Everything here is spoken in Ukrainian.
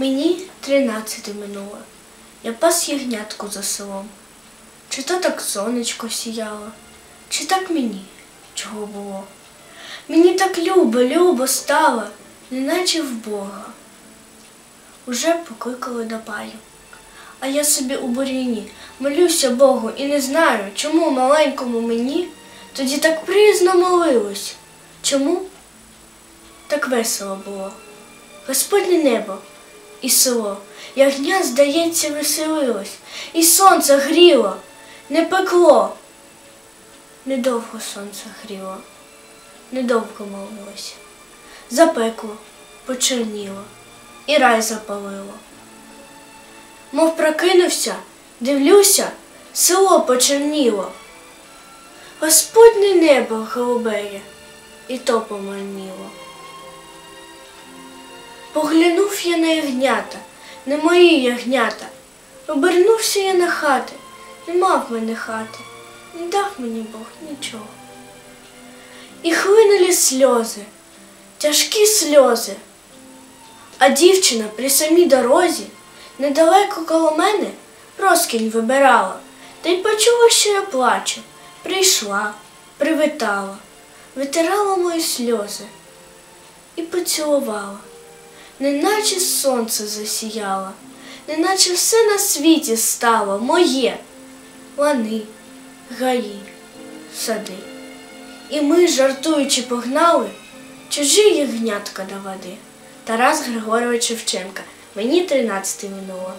Мені тринадцяти минуло. Я пас ягнятку за селом. Чи то так сонечко сіяло, чи так мені чого було. Мені так любо, любо стало, неначе в Бога. Уже покликали до паю. А я собі у бур'яні молюся Богу і не знаю, чому маленькому мені тоді так приязно молилось. Чому? Так весело було. Господнє небо і село, ягня, здається, веселилось, і сонце гріло, не пекло. Недовго сонце гріло, недовго молилось. Запекло, почерніло, і рай запалило. Мов прокинувся, дивлюся, село почерніло. Господнє небо голубеє, і то помарніло. Поглянув я на ягнята, не мої ягнята. Обернувся я на хати, нема в мене хати, не дав мені Бог нічого. І хлинули сльози, тяжкі сльози. А дівчина при самій дорозі, недалеко коло мене, розкінь вибирала, та й почула, що я плачу. Прийшла, привітала, витирала мої сльози і поцілувала неначе сонце засіяло, неначе все на світі стало моє, лани, гаї, сади. І ми, жартуючи, погнали чужі ягнятка до води. Тарас Григорович Шевченка. Мені тринадцяти минуло.